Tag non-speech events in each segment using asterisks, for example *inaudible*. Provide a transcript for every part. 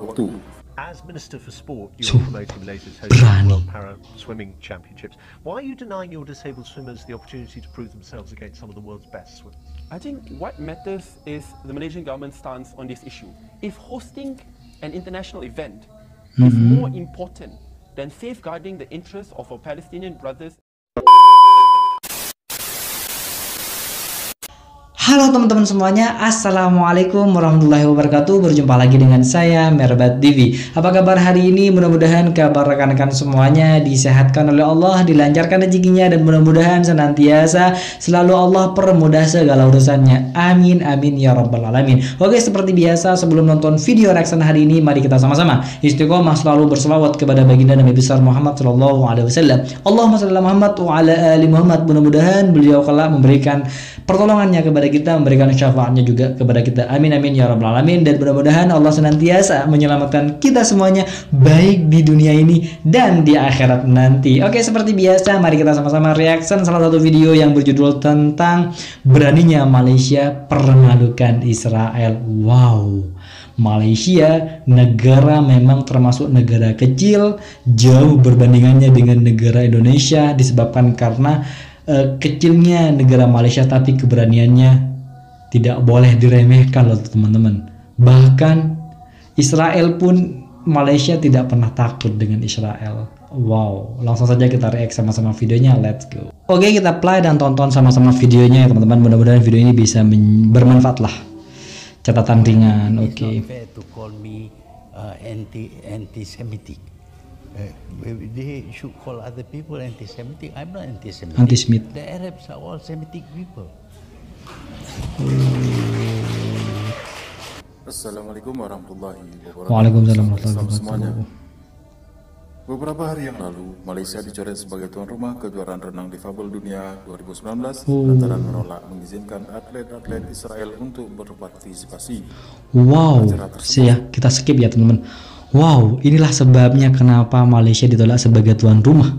waktu. As Minister for Sport, you So, are promoting Malaysia's host of the berani. World Para Swimming Championships. Why are you denying your disabled swimmers the opportunity to prove themselves against some of the world's best swimmers? I think what matters is the Malaysian government's stance on this issue. If hosting an international event is mm-hmm. more important than safeguarding the interests of our Palestinian brothers Halo teman-teman semuanya, Assalamualaikum warahmatullahi wabarakatuh. Berjumpa lagi dengan saya, Merbat Divi. Apa kabar hari ini? Mudah-mudahan kabar rekan-rekan semuanya disehatkan oleh Allah Dilancarkan rezekinya dan mudah-mudahan senantiasa Selalu Allah permudah segala urusannya. Amin, amin, ya rabbal alamin. Oke, seperti biasa sebelum nonton video reaction hari ini Mari kita sama-sama istiqomah selalu berselawat kepada baginda Nabi besar Muhammad Sallallahu Alaihi Wasallam. Allahumma Muhammad wa ala ali Muhammad. Mudah-mudahan beliau kelak memberikan pertolongannya kepada kita memberikan syafaatnya juga kepada kita. Amin amin ya rabbal alamin. Dan mudah-mudahan Allah senantiasa menyelamatkan kita semuanya baik di dunia ini dan di akhirat nanti. Oke seperti biasa mari kita sama-sama reaction salah satu video yang berjudul tentang beraninya Malaysia permalukan Israel. Wow. Malaysia negara memang termasuk negara kecil jauh berbandingannya dengan negara Indonesia disebabkan karena eh, kecilnya negara Malaysia tapi keberaniannya tidak boleh diremehkan loh teman-teman bahkan Israel pun Malaysia tidak pernah takut dengan Israel Wow, langsung saja kita react sama-sama videonya. Let's go. Oke, kita play dan tonton sama-sama videonya ya teman-teman. Mudah-mudahan video ini bisa bermanfaat lah. Catatan ringan, oke. Me uh, anti anti-Semitic. Uh, they should call other people anti-Semitic. I'm not anti-Semitic. Anti-Semit. The Arabs are all Semitic people. Assalamualaikum warahmatullahi wabarakatuh. Waalaikumsalam warahmatullahi Salam semuanya. wabarakatuh. Beberapa hari yang lalu, Malaysia dicoret sebagai tuan rumah kejuaraan renang difabel dunia 2019 Oh. lantaran menolak mengizinkan atlet-atlet Israel untuk berpartisipasi. Wow, sih ya kita skip ya teman-teman. Wow, inilah sebabnya kenapa Malaysia ditolak sebagai tuan rumah.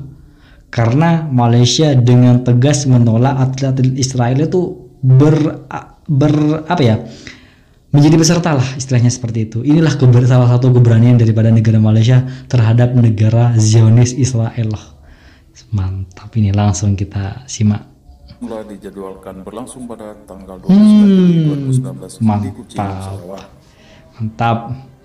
Karena Malaysia dengan tegas menolak atlet-atlet Israel itu ber, ber apa ya? menjadi peserta lah istilahnya seperti itu. Inilah keber, salah satu keberanian daripada negara Malaysia terhadap negara Zionis Israel. Mantap ini langsung kita simak. Mula dijadwalkan berlangsung pada tanggal 29 Juli 2019 di Kuching, mantap. Sarawak. Mantap.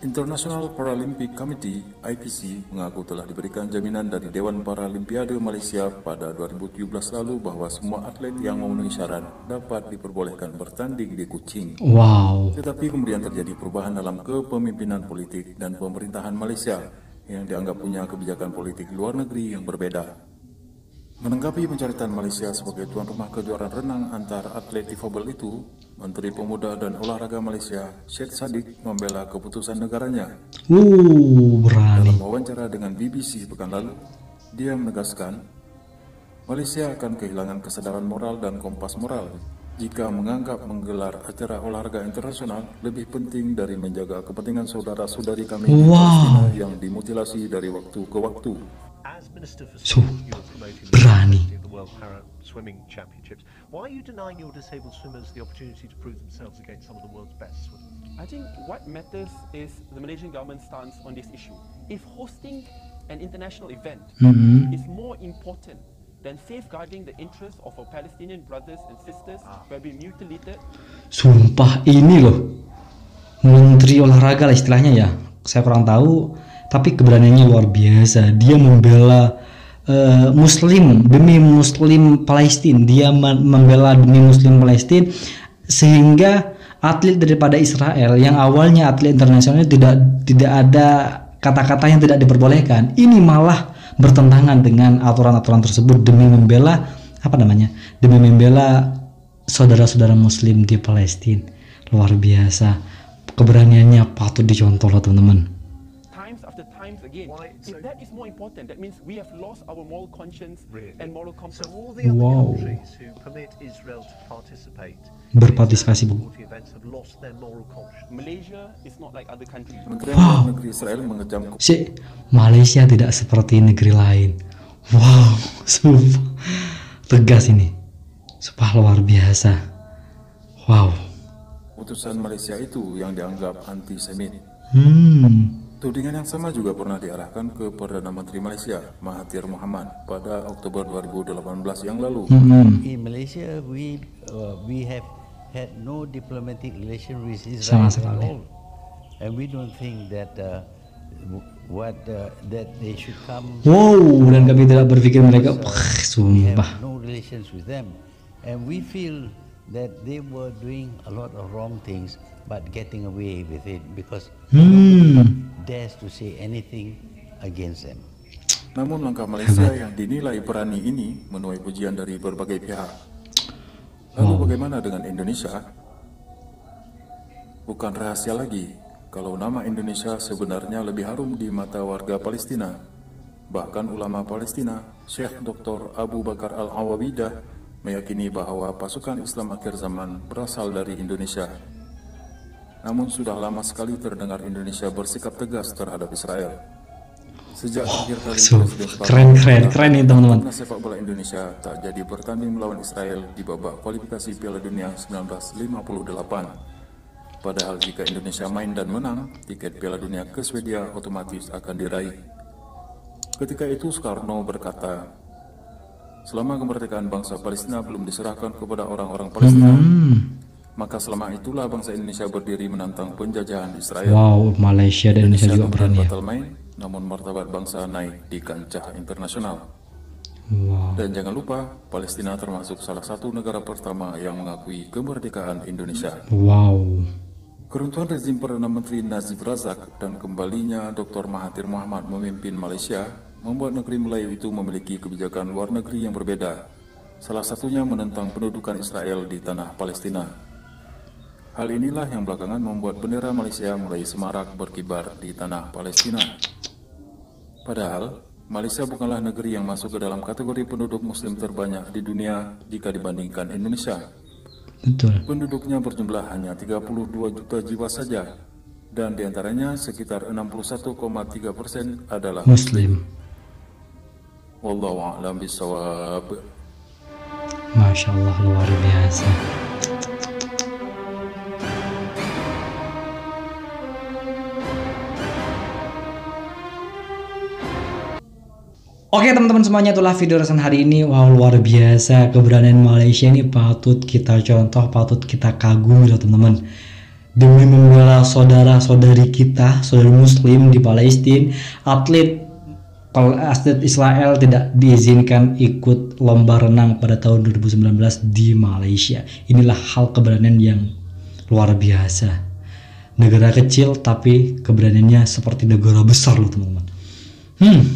International Paralympic Committee IPC mengaku telah diberikan jaminan dari Dewan Paralimpiade Malaysia pada 2017 lalu bahwa semua atlet yang memenuhi syarat dapat diperbolehkan bertanding di Kuching. Wow. Tetapi kemudian terjadi perubahan dalam kepemimpinan politik dan pemerintahan Malaysia yang dianggap punya kebijakan politik luar negeri yang berbeda. Menanggapi pencaritan Malaysia sebagai tuan rumah kejuaraan renang antar atlet difabel itu, Menteri Pemuda dan Olahraga Malaysia, Syed Saddiq membela keputusan negaranya. Uh, berani. Dalam wawancara dengan BBC pekan lalu, dia menegaskan, Malaysia akan kehilangan kesadaran moral dan kompas moral jika menganggap menggelar acara olahraga internasional lebih penting dari menjaga kepentingan saudara-saudari kami Wow. Yang dimutilasi dari waktu ke waktu. So, berani. the World Para Swimming Championships. Why are you denying your disabled swimmers the opportunity to prove themselves against some of the world's best swimmers? I think what matters is the Malaysian government's stance on this issue. If hosting an international event is more important than safeguarding the interests of our Palestinian brothers and sisters who have been mutilated Sumpah ini loh Menteri olahraga lah istilahnya ya Saya kurang tahu Tapi keberaniannya luar biasa. Dia membela eh, Muslim Demi Muslim Palestina Dia membela demi Muslim Palestina Sehingga atlet daripada Israel Yang awalnya atlet internasional tidak Tidak ada kata-kata yang tidak diperbolehkan. Ini malah bertentangan dengan aturan-aturan tersebut Demi membela Apa namanya Demi membela saudara-saudara muslim di Palestina luar biasa keberaniannya patut dicontoh loh teman-teman. Wow. Berpartisipasi, Bu. mengecam si Malaysia tidak seperti negeri lain. Wow *laughs* sumpah. Tegas ini. Sumpah luar biasa. Wow keputusan Malaysia itu yang dianggap antisemit. hmm Tudingan yang sama juga pernah diarahkan ke Perdana Menteri Malaysia, Mahathir Mohamad, pada Oktober 2018 yang lalu. Hmm. In Malaysia, we uh, we have had no diplomatic relation with Sama Israel at all, and we don't think that uh, what uh, that they should come. Wow, dan kami tidak berpikir mereka, wah, We sumpah. have no relations with them, and we feel that they were doing a lot of wrong things, but getting away with it because Hmm. dares to say anything against them. Namun langkah Malaysia yang dinilai berani ini menuai pujian dari berbagai pihak. Lalu bagaimana dengan Indonesia? Bukan rahasia lagi kalau nama Indonesia sebenarnya lebih harum di mata warga Palestina. Bahkan ulama Palestina, Syekh Dr. Abu Bakar Al-Awabidah meyakini bahwa pasukan Islam akhir zaman berasal dari Indonesia. Namun sudah lama sekali terdengar Indonesia bersikap tegas terhadap Israel. Sejak akhir kali So, keren, keren, keren nih, teman-teman. sepak bola Indonesia tak jadi bertanding melawan Israel di babak kualifikasi Piala Dunia 1958. Padahal jika Indonesia main dan menang, tiket Piala Dunia ke Swedia otomatis akan diraih. Ketika itu Soekarno berkata, selama kemerdekaan bangsa Palestina belum diserahkan kepada orang-orang Palestina, maka selama itulah bangsa Indonesia berdiri menantang penjajahan Israel. Wow, Malaysia dan Indonesia juga kemudian berani ya. batal main, namun martabat bangsa naik di kancah internasional. Wow. Dan jangan lupa, Palestina termasuk salah satu negara pertama yang mengakui kemerdekaan Indonesia. Wow. Keruntuhan rezim Perdana Menteri Najib Razak dan kembalinya Dr. Mahathir Mohamad memimpin Malaysia membuat negeri Melayu itu memiliki kebijakan luar negeri yang berbeda. Salah satunya menentang pendudukan Israel di tanah Palestina. Hal inilah yang belakangan membuat bendera Malaysia mulai semarak berkibar di tanah Palestina. Padahal, Malaysia bukanlah negeri yang masuk ke dalam kategori penduduk muslim terbanyak di dunia jika dibandingkan Indonesia. Betul. Penduduknya berjumlah hanya 32 juta jiwa saja, dan di antaranya sekitar 61,3 persen adalah Muslim. Wallahu a'lam bisawab. Masya Allah luar biasa. Oke teman-teman semuanya itulah video resan hari ini Wow luar biasa keberanian Malaysia ini patut kita contoh patut kita kagumi loh teman-teman Demi membela saudara-saudari kita saudari muslim di Palestina atlet Pal- atlet Israel tidak diizinkan ikut lomba renang pada tahun 2019 di Malaysia. Inilah hal keberanian yang luar biasa. Negara kecil tapi keberaniannya seperti negara besar loh teman-teman. Hmm,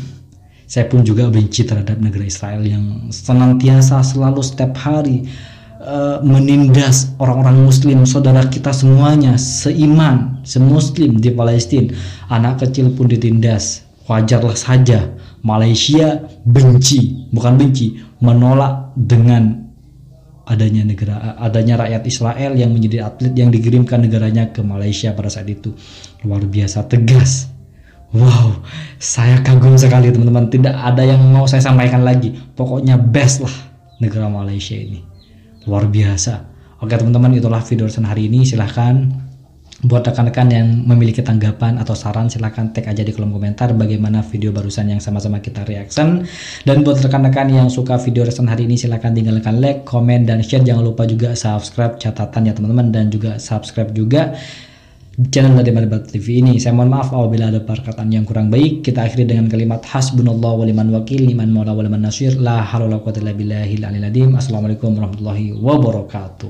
saya pun juga benci terhadap negara Israel yang senantiasa selalu setiap hari eh, menindas orang-orang muslim saudara kita semuanya seiman semuslim di Palestina anak kecil pun ditindas wajarlah saja Malaysia benci bukan benci menolak dengan adanya negara adanya rakyat Israel yang menjadi atlet yang dikirimkan negaranya ke Malaysia pada saat itu. Luar biasa tegas. Wow saya kagum sekali teman-teman. Tidak ada yang mau saya sampaikan lagi. Pokoknya best lah negara Malaysia ini. Luar biasa. Oke teman-teman itulah video hari ini. Silahkan buat rekan-rekan yang memiliki tanggapan atau saran silahkan tag aja di kolom komentar bagaimana video barusan yang sama-sama kita reaction. Dan buat rekan-rekan yang suka video reaction hari ini silahkan tinggalkan like, komen, dan share. Jangan lupa juga subscribe catatan ya teman-teman dan juga subscribe juga channel dari Malibat TV ini. Saya mohon maaf apabila ada perkataan yang kurang baik. Kita akhiri dengan kalimat hasbunallah wa liman wakil liman maula wa liman nasir. La assalamualaikum warahmatullahi wabarakatuh